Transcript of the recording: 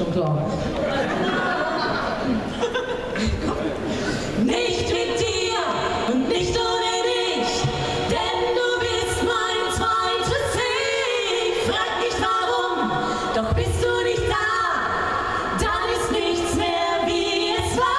schon klar. Nicht mit dir und nicht ohne dich, denn du bist mein zweites Ich. Frag nicht warum, doch bist du nicht da, dann ist nichts mehr wie es war.